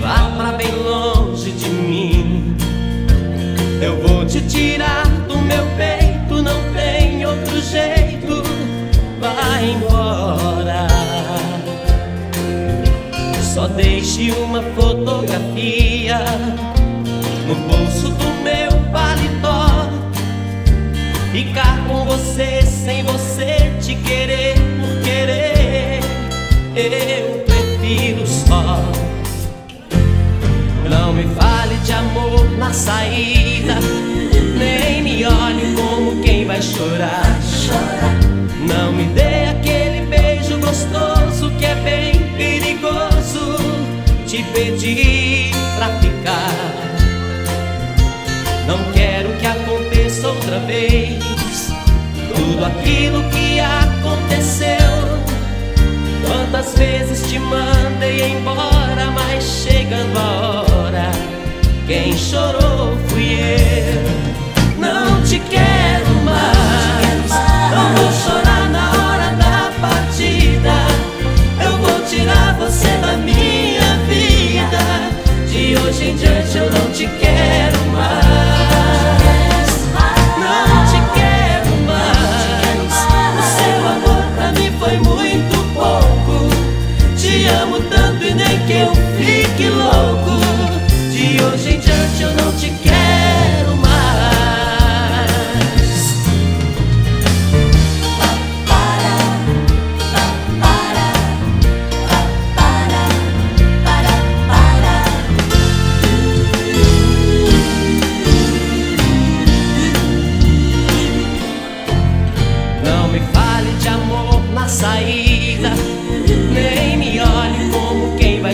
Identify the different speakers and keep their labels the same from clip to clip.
Speaker 1: Vá pra bem longe de mim. Eu vou te tirar do meu peito, não tem outro jeito. Vai embora. Só deixe uma fotografia no bolso do meu paletó. Ficar com você sem você saída, nem me olhe como quem vai chorar. Não me dê aquele beijo gostoso que é bem perigoso. Te pedi pra ficar. Não quero que aconteça outra vez tudo aquilo que aconteceu.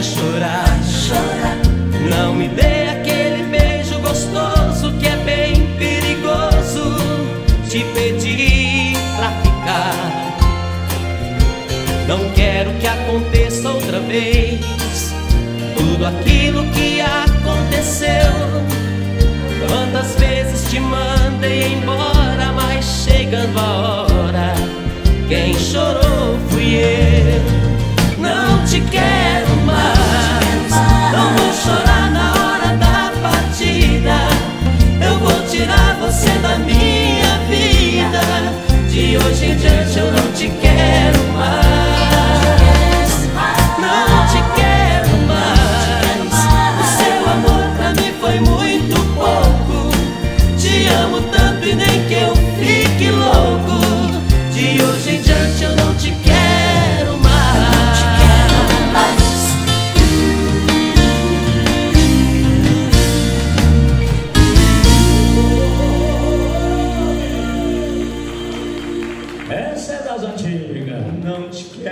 Speaker 1: Vai chorar. Não me dê aquele beijo gostoso que é bem perigoso. Te pedi pra ficar. Não quero que aconteça outra vez tudo aquilo que aconteceu. Quantas vezes te mandei embora, mas chegando a hora, quem chorou fui eu. than não te quero.